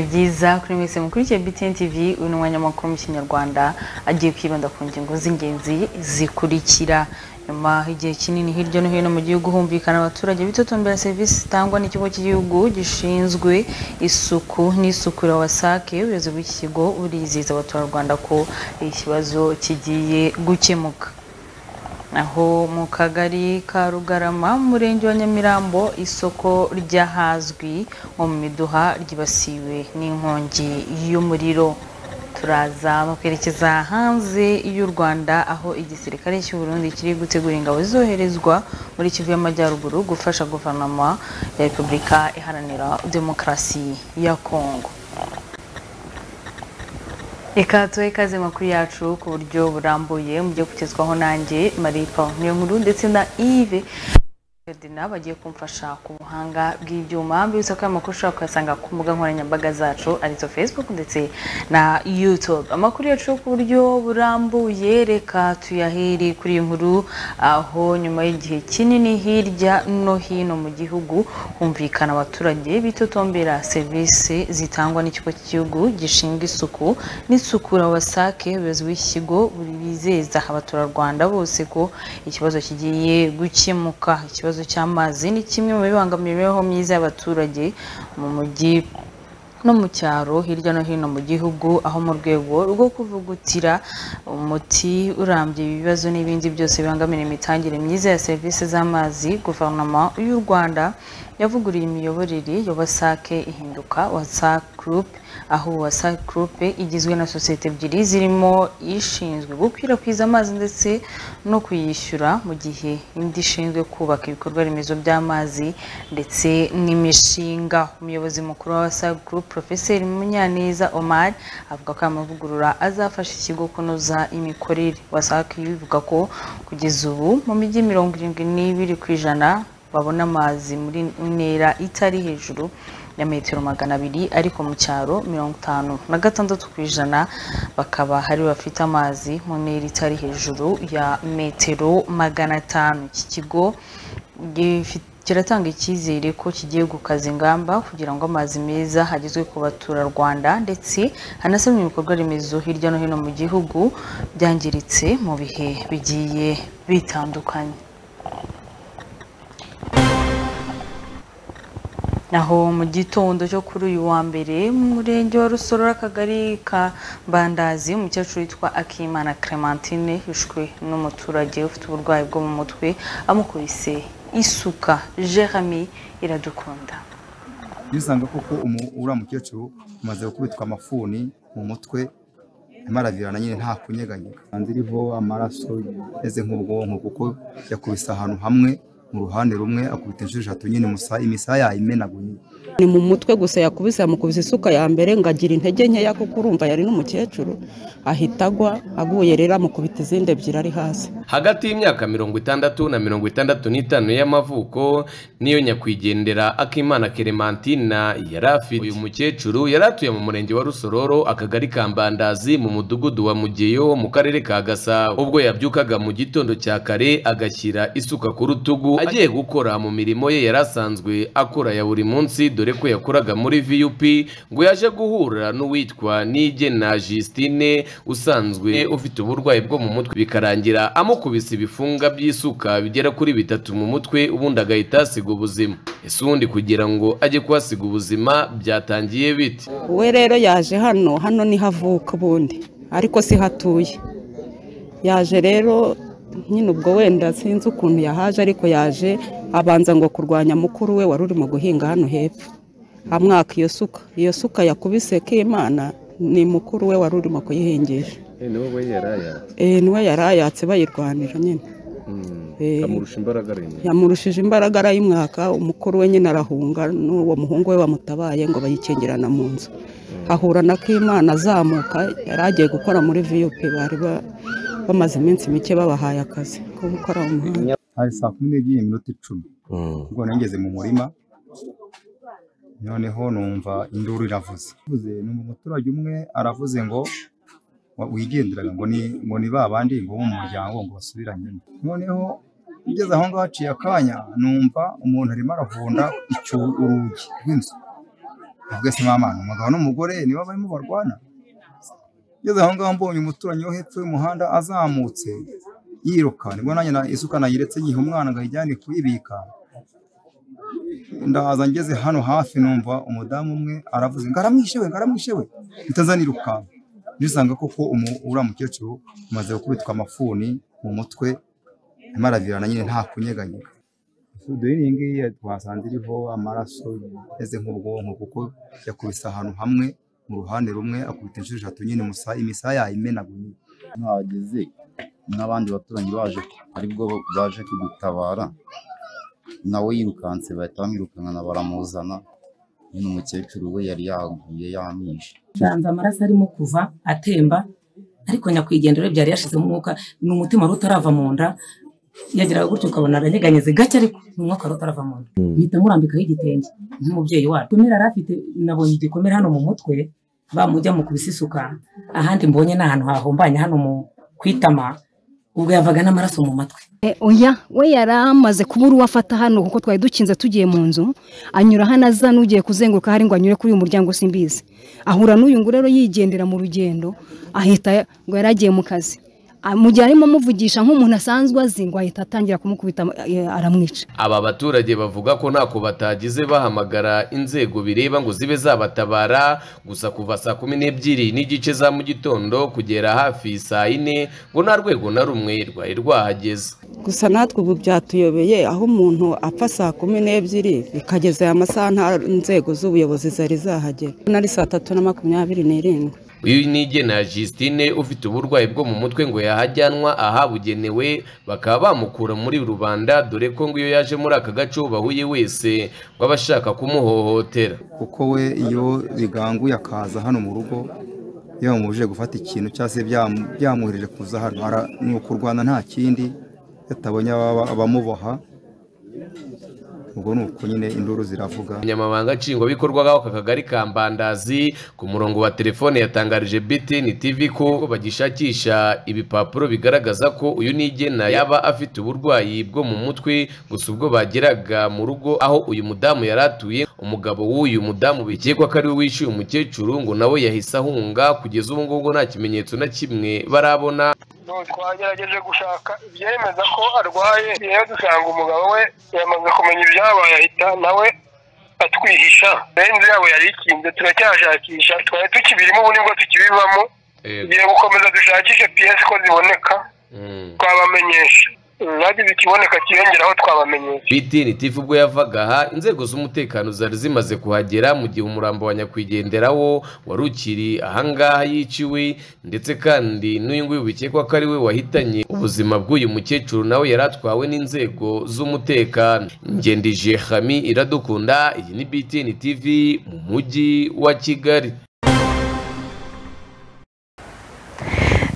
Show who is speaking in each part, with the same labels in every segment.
Speaker 1: ibihe byiza kuri mwese mukurikiye BTN TV uyu ni umwanya makuru mu kinyarwanda agiye kwibanda ku ngingo z'ingenzi zikurikira. Nyuma igihe kinini hirya no hino mu gihugu humvikana abaturage bitotombera serivisi zitangwa n'ikigo cy'igihugu gishinzwe isuku n'isukura wasake ubuyobozi bw'iki kigo burizeza abaturarwanda ko ikibazo kigiye gukemuka. Aho mu kagari ka rugarama mu murenge wa nyamirambo isoko ry'ahazwi nko mu miduha ryibasiwe n'inkongi y'umuriro. Turaza mu kwerekeza hanze y'u rwanda aho igisirikare cy'u Burundi kiri gutegura ingabo zizoherezwa muri kivu y'amajyaruguru gufasha guverinoma ya repubulika iharanira demokarasi ya kongo reka tuhe ikaze makuru yacu ku buryo burambuye mujye kugezwaho nanjye marie paul niyo nkuru ndetse na yves. Ferdinand bagiye kumfasha ku buhanga bw'ibyuma mbibutsa ko aya makuru ushobora kuyasanga ku mbuga nkoranyambaga zacu ari zo facebook ndetse na youtube. Amakuru yacu ku buryo burambuye reka tuyahere kuri iyi nkuru. Aho nyuma y'igihe kinini hirya no hino mu gihugu humvikana abaturage bitotombera serivisi zitangwa n'ikigo cy'igihugu gishinzwe isuku n'isukura wasake ubuyobozi bw'iki kigo bizeza. Abaturarwanda bose ko ikibazo kigiye gukemuka ikibazo cy'amazi. Ni kimwe mu bibangamira imibereho myiza y'abaturage mu mujyi no mu cyaro hirya no hino mu gihugu aho mu rwego rwo kuvugutira umuti urambye ibibazo n'ibindi byose bibangamira imitangire myiza ya serivisi z'amazi guverinoma y'u rwanda yavuguriye imiyoborere ya wasake ihinduka wasac group aho wasac group igizwe na sosiyete ebyiri zirimo ishinzwe gukwirakwiza amazi ndetse no kuyishyura mu gihe indi ishinzwe kubaka ibikorwa remezo by'amazi ndetse n'imishinga. Umuyobozi mukuru wa wasac group profeseri munyaneza omar avuga ko aya mavugurura azafasha ikigo kunoza imikorere. Wasac ivuga ko kugeza ubu mu mijyi mirongo irindwi n'ibiri ku ijana babona amazi muri ntera itari hejuru ya metero magana abiri ariko mu cyaro mirongo itanu na gatandatu ku ijana bakaba hari bafite amazi mu ntera itari hejuru ya metero magana atanu. Iki kigo kiratanga icyizere ko kigiye gukaza ingamba kugira ngo amazi meza hagezwe ku baturarwanda ndetse hanasanwe ibikorwa remezo hirya no hino mu gihugu byangiritse mu bihe bigiye bitandukanye. Naho mu gitondo cyo kuri uyu wa mbere mu murenge wa rusororo akagari ka mbandazi umukecuru witwa akimana clementine yishwe n'umuturage ufite uburwayi bwo mu mutwe amukubise isuka. Jeremy iradukunda.
Speaker 2: Iyo usanga koko uriya mukecuru umaze gukubitwa amafuni mu mutwe amaravirana nyine nta kunyeganyega. Hanze iriho amaraso ameze nk'ubwonko kuko yakubise ahantu hamwe mu ruhande rumwe akubita inshuro eshatu nyine imisaya yayimenaguye
Speaker 3: ni mu mutwe gusa yakubise yamukubise isuka ya mbere ngo agira intege nkeya kuko urumva yari n'umukecuru ahita agwa aguye rero amukubita izindi ebyiri ari hasi.
Speaker 4: Hagati y'imyaka mirongo itandatu na mirongo itandatu n'itanu y'amavuko niyo nyakwigendera akimana keremantina yari afite. Uyu mukecuru yari atuye mu murenge wa rusororo akagari ka mbandazi mu mudugudu wa mugeyo mu karere ka gasabo. Ubwo yabyukaga mu gitondo cya kare agashyira isuka ku rutugu agiye gukora mu mirimo ye yari asanzwe akora ya buri munsi dore ko yakoraga muri vup ngo yaje guhura n'uwitwa nigena Justine usanzwe ufite uburwayi bwo mu mutwe. Bikarangira amukubise ibifunga by'isuka bigera kuri bitatu mu mutwe ubundi agahita asiga ubuzima. Ese ubundi kugira ngo ajye kuhasiga ubuzima byatangiye bite?
Speaker 3: We rero yaje hano hano ni ho avuka ubundi ariko si hatuye. Yaje rero nyine ubwo wenda sinzi ukuntu yahaje ariko yaje abanza ngo kurwanya mukuru we wari urimo guhinga hano hepfo. Amwaka iyo suka. Iyo suka yakubise k'imana ni mukuru we wari urimo kuyihingisha. Niwe yari ayatse bayirwanira nyine. Yamurushije imbaraga arayimwaka umukuru we nyine arahunga n'uwo muhungu we wamutabaye ngo bayikingirana mu nzu. Ahura na k'imana azamuka yari agiye gukora muri viyupi bari bamaze iminsi mike babahaye akazi ko gukora mu muhanda
Speaker 2: hari saa kumi n'ebyiri iminota icumi. Ubwo nageze mu murima noneho numva induru iravuze. Ni umuturage umwe aravuze ngo wigenderaga ngo ni ngo ni ba bandi ngo bo mu muryango ngo basubiranyemo. Noneho ugeze aho ngaho haciye akanya numva umuntu arimo aravunda urugi rw'inzu. Avuga se mama umugabo n'umugore nibo barimo barwana. Ngeze aho ngaho mbonye umuturanyi wo hepfo y'umuhanda azamutse yiruka. Nibwo nanjye na isuka nayiretse nyiha umwana ngo ayijyane kuyibika. Ndaza ngeze hano hafi numva umudamu umwe aravuze ngo aramwishe we ngo aramwishe we mpita nisanga koko uriya mukecuru amaze gukubitwa amafuni mu mutwe arimo aravirana nyine nta kunyeganyega dore iyi ngiyi twasanze iriho amaraso ameze nk'ubwonko kuko yakubise ahantu hamwe. Mu ruhande rumwe akubita inshuro eshatu nyine imisaya yayimenaguye
Speaker 5: hageze n'abandi baturanyi baje ari bwo baje kudutabara nawe yirukanse bahita bamwirukankana baramuzana. Nyine umukecuru we yari yaguye yamwishe.
Speaker 6: Nsanze amaraso arimo kuva atemba ariko nyakwigendera urebye yari yashizemo umwuka ni umutima wari utarava mu nda. Yageraga gutyo ukabona aranyeganyeze gake ariko ni umwuka wari utarava mu nda. Mpita murambikaho igitenge nk'umubyeyi wacu. Igikomere yari afite nabonye igikomere hano mu mutwe bamujya mu kubisisuka. Ahandi mbonye ni ahantu hahumbanye hano mu kwitama ubwo yavaga n'amaraso mu matwi.
Speaker 7: Eh, oya we yari amaze kubura uwo afata hano kuko twari dukinze tugiye mu nzu anyura hano aza n'ugiye kuzenguruka hari ngo anyure kuri uyu muryango simbizi. Ahura n'uyu ngo rero yigendera mu rugendo ahita ngo yari agiye mu kazi. Mu gihe arimo amuvugisha nk'umuntu asanzwe azi ngo ahita atangira kumukubita eh, aramwica.
Speaker 4: Aba baturage bavuga ko ntako batagize bahamagara inzego bireba ngo zibe zabatabara. Gusa kuva saa kumi n'ebyiri n'igice za mu gitondo kugera hafi saa yine ngo nta rwego na rumwe rwari rwahageze.
Speaker 3: Gusa natwe ubu byatuyobeye aho umuntu apfa saa kumi n'ebyiri bikageza aya masaha nta nzego z'ubuyobozi zari zahagera. Nari saa tatu na makumyabiri n'irindwi.
Speaker 4: Uyu ni igena Justine ufite uburwayi bwo mu mutwe ngo yahajyanwa ahabugenewe bakaba bamukura muri rubanda dore ko ngo iyo yaje muri aka gace bahuye wese ngo aba ashaka kumuhohotera.
Speaker 2: Kuko we iyo biganguye akaza hano mu rugo iyo bamubujije gufata ikintu cyangwa se byamu- byamwohereje kuza hano. Ni ukurwana nta kindi yatabonye abamuboha. Ubwo ni uko nyine induru ziravuga.
Speaker 4: Umunyamabanga nshingwabikorwa w'aka kagari ka mbandazi ku murongo wa telefone yatangarije BTN TV ko bagishakisha ibipapuro bigaragaza ko uyu nigena yaba afite uburwayi bwo mu mutwe gusa ubwo bageraga mu rugo aho uyu mudamu yari atuye umugabo w'uyu mudamu bikekwa ko ari we wishyuye umukecuru ngo nawe yahise ahunga kugeza ubu ngubu nta kimenyetso na kimwe barabona.
Speaker 8: Twagerageje gushaka ibyemeza ko arwaye. Rero dusanga umugabo we yamaze kumenya ibyabaye ahita nawe atwihisha. Inzu yabo yari ikinze turacyashakisha twari tukibirimo ubu ni bwo tukibivamo tugiye gukomeza dushakishe piyesi ko ziboneka. Twabamenyesha. Hagize ikiboneka kiyongeraho twabamenyesha
Speaker 4: BTN TV ubwo yavaga aha inzego z'umutekano zari zimaze kuhagera mu gihe umurambo wa nyakwigenderawo wari ukiri ahangaha yiciwe ndetse kandi n'uyu nguyu bikekwa ko ari we wahitanye ubuzima bw'uyu mukecuru nawe yari atwawe n'inzego z'umutekano. Ngendije Hami iradukunda iyi ni BTN TV mu mujyi wa Kigali.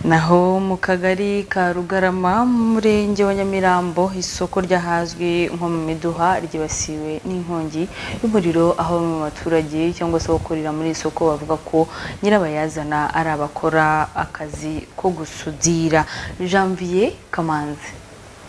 Speaker 1: Naho mu kagari ka rugarama mu murenge wa nyamirambo isoko ryahazwi nko mu miduha ryibasiwe n'inkongi y'umuriro aho mu baturage cyangwa se abakorera muri iri soko bavuga ko nyirabayazana ari abakora akazi ko gusudira. Janvier kamanzi.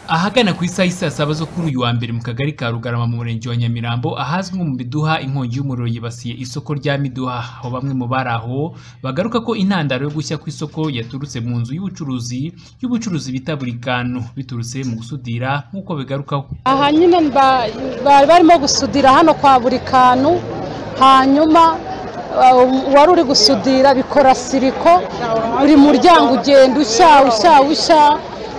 Speaker 9: Ahagana ku isaha y'i saa saba zo kuri uyu wa mbere mu kagari ka rugarama mu murenge wa nyamirambo ahazwi nko mu miduha inkongi y'umuriro yibasiye isoko rya miduha. Aho bamwe mu bari aho bagaruka ko intandaro yo gushya ku isoko yaturutse mu nzu y'ubucuruzi y'ubucuruzi bita buri kantu biturutse mu gusudira nk'uko bigarukaho.
Speaker 10: Aha nyine ba- bari barimo gusudira hano kwa buri kantu hanyuma uh, uwari uri gusudira bikora siriko buri muryango ugenda ushya ushya ushya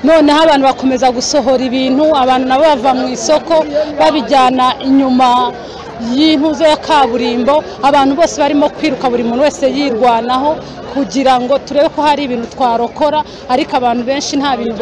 Speaker 10: noneho abantu bakomeza gusohora ibintu abantu nabo bava mu isoko babijyana inyuma y'intuze ya kaburimbo. Abantu bose barimo kwiruka buri muntu wese yirwanaho kugira ngo turebe ko hari ibintu twarokora. Ariko abantu benshi nta bintu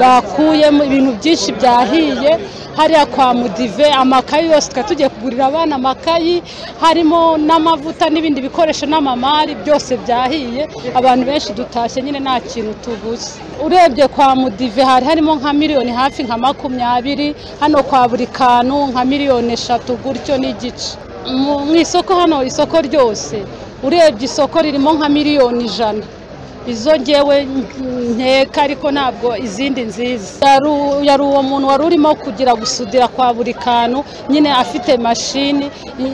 Speaker 10: bakuyemo ibintu byinshi byahiye. Hariya kwa mudive amakayi yose twari tugiye kugurira abana amakayi harimo n'amavuta n'ibindi bikoresho n'amamari byose byahiye. Abantu benshi dutashye nyine nta kintu tubuze. Urebye kwa mudive hari harimo nka miliyoni hafi nka makumyabiri hano kwa buri kantu nka miliyoni eshatu gutyo n'igice. Mu isoko hano isoko ryose urebye isoko ririmo nka miliyoni ijana. Izo ngewe nkeka ariko ntabwo izindi nziza. Yari- uwo muntu wari urimo kugira gusudira kwa buri kantu nyine afite mashini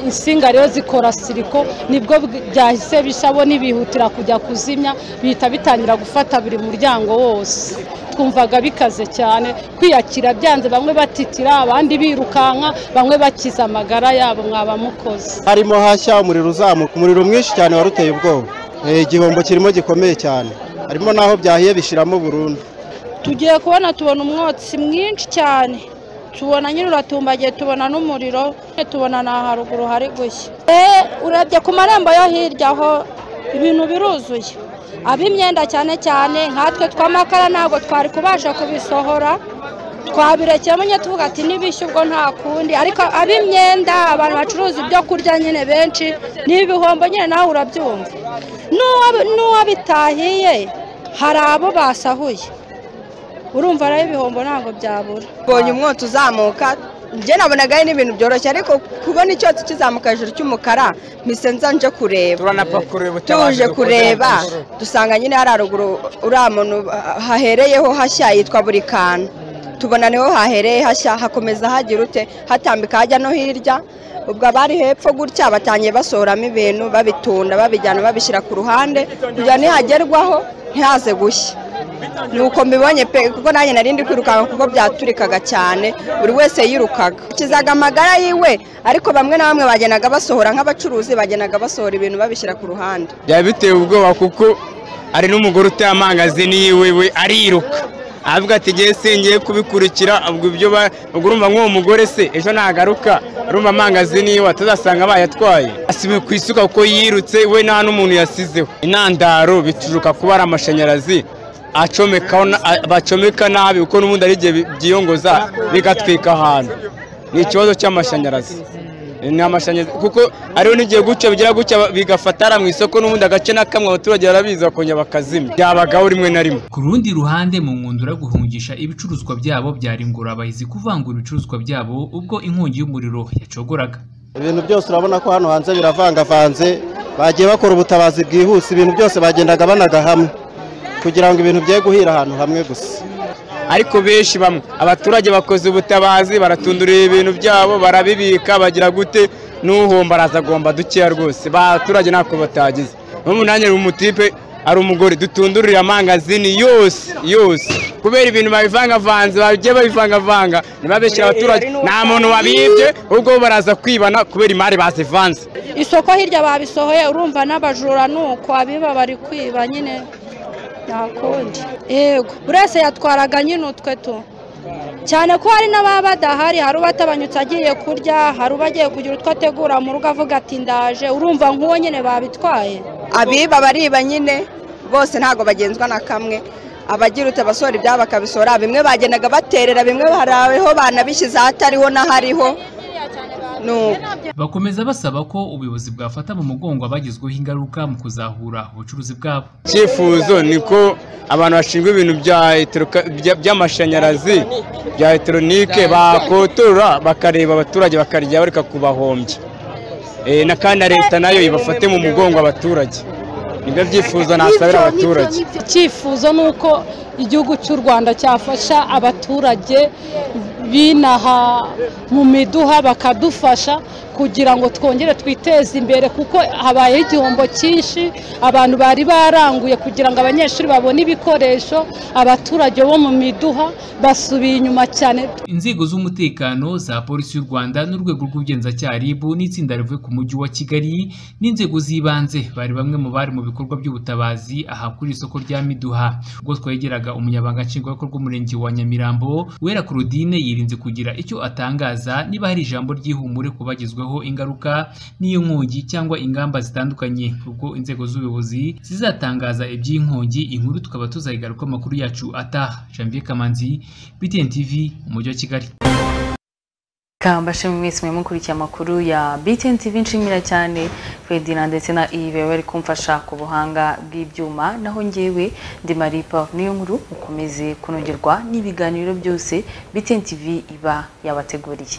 Speaker 10: insinga rero zikora siriko ni bwo bw- byahise bisha bo ntibihutira kujya kuzimya bihita bitangira gufata buri muryango wose. Twumvaga bikaze cyane kwiyakira byanze bamwe batitira abandi birukanka bamwe bakiza amagara yabo mwaba mukoze.
Speaker 11: Harimo hashya umuriro uzamuka umuriro mwinshi cyane wari uteye ubwoba. Igihombo kirimo gikomeye cyane. Harimo n'aho byahiye bishiramo burundu.
Speaker 12: Tugiye kubona tubona umwotsi mwinshi cyane. Tubona nyine uratumbagiye tubona n'umuriro tubona na haruguru hari gushya Eh, urebye ku marembo yo hirya aho ibintu biruzuye. Ab'imyenda cyane cyane nkatwe tw'amakara ntabwo twari kubasha kubisohora. Twabirekeyemo nyine tuvuga ati n'ibishyu ubwo nta kundi. Ariko ab'imyenda abantu bacuruza ibyo kurya nyine benshi n'ibihombo nyine nawe urabyumva. N'uwa- n'uwabitahiye hari abo basahuye. Urumva rero ibihombo ntabwo byabura.
Speaker 13: Mbonye umwotsi uzamuka. Njye nabonaga ari n'ibintu byoroshye ariko kubona icyotsi kizamuka hejuru cy'umukara mpise nza nje kureba. Tuje kureba. dusanga nyine hari haruguru uriya muntu hahereyeho hashya yitwa buri kantu. Tubona ni ho hahereye hashya hakomeza hagira ute hatambika hajya no hirya. Ubwo abari hepfo gutya batangiye basohoramo ibintu babitunda babijyana babishyira ku ruhande. Kugira nihagerwaho ntihaze gushya. Nuko mbibonye pe kuko nanjye nari ndi kwirukanka kuko byaturikaga cyane buri wese yirukaga. Kizaga amagara yiwe ariko bamwe na bamwe bagendaga basohora nk'abacuruzi bagendaga basohora ibintu babishyira ku ruhande.
Speaker 14: Byaba biteye ubwoba kuko hari n'umugore uteye amangazini yiwe we ariruka. Avuga ati ngiye singiye kubikurikira ubwo ibyo urumva nk'uwo mugore se ejo nagaruka urumva amangazini yiwe atazasanga bayatwaye. Asibe ku isuka kuko yirutse we nta n'umuntu yasizeho. Intandaro bituruka kuba ari amashanyarazi bacomeka nabi kuko n'ubundi ari igihe byiyongoza bigatwika ahantu. Ni ikibazo cy'amashanyarazi. Ni amashanyarazi kuko ariho n'igihe gutya bigira gutya bigafatara mu isoko n'ubundi agace na kamwe abaturage barabizi bakongera bakazimya. Byabagaho rimwe na rimwe.
Speaker 9: Ku rundi ruhande mu nkundura yo guhungisha ibicuruzwa byabo byari ingorabahizi kuvangura ibicuruzwa byabo ubwo inkongi y'umuriro yacogoraga.
Speaker 11: Ibintu byose urabona ko hano hanze biravangavanze bagiye bakora ubutabazi bwihuse ibintu byose bagendaga banaga hamwe kugira ngo ibintu bye guhira ahantu hamwe gusa.
Speaker 14: Ariko benshi bamwe abaturage bakoze ubutabazi baratundurira ibintu byabo barabibika bagira gute? N'uhomba araza agomba dukeya rwose. Abaturage ntako batagize. N'ubu nanjye ni umutipe ari umugore. Dutundurira amangazini yose yose. Kubera ibintu babivangavanze bagiye babivangavanga ntibabeshyire abaturage. Nta muntu wabibye ahubwo bo baraza kwibana kubera imari bazivanze.
Speaker 12: Isoko hirya babisohoye urumva n'abajura nuko abiba bari kwiba nyine. Nta kundi yego. Buri wese yatwaraga nyine utwe tu. Cyane ko hari n'ababa badahari hari uba atabanyutse agiye kurya hari uba agiye kugira utwo ategura mu rugo avuga ati ndaje. Urumva nk'uwo nyine babitwaye.
Speaker 13: Abiba bariba nyine bose ntabwo bagenzwa na kamwe. Abagira ute basohora ibyabo bakabisohora bimwe bagendaga baterera bimwe hariho banabishyize ahatariho n'ahariho.
Speaker 9: Bakomeza basaba ko ubuyobozi bwafata mu mugongo abagizweho ingaruka mu kuzahura ubucuruzi bwabo.
Speaker 14: Icyifuzo ni ko abantu bashinzwe ibintu by'amashanyarazi bya elegitoronike bakotora bakareba abaturage bakarya bareka kubahombya. Eh, na kandi na leta na yo ibafate mu mugongo abaturage. Nibyo byifuzo nasabira abaturage.
Speaker 10: icyifuzo ni uko igihugu cy'u rwanda cyafasha abaturage binaha mu miduha bakadufasha kugira ngo twongere twiteze imbere kuko habayeho igihombo cyinshi abantu bari baranguye kugira ngo abanyeshuri babone ibikoresho abaturage bo mu miduha basubiye inyuma cyane.
Speaker 9: Inzego z'umutekano za polisi y'u rwanda n'urwego rw'ubugenzacyaha rib n'itsinda rivuye ku mujyi wa kigali n'inzego z'ibanze bari bamwe mu bari mu bikorwa by'ubutabazi aha kuri iri soko rya miduha. Ubwo twegeraga umunyabanga nshingwabikorwa w'umurenge wa nyamirambo wera claudine yirinze kugira icyo atangaza niba hari ijambo ry'ihumure ku bagizweho ingaruka n'iyo nkongi cyangwa ingamba zitandukanye. Ubwo inzego z'ubuyobozi zizatangaza iby'iyi nkongi inkuru tukaba tuzayigaruka amakuru yacu. Ataha. Janvier kamanzi btn tv umujyi wa kigali.
Speaker 1: Kambashe mwese mwe mukurikiye amakuru ya BTN TV nshimira cyane Ferdinand ndetse na Yves bari kumfasha ku buhanga bw'ibyuma. Naho ngewe ndi Marie Paul niyo nkuru mukomeze kunogerwa n'ibiganiro byose BTN TV iba yabateguriye.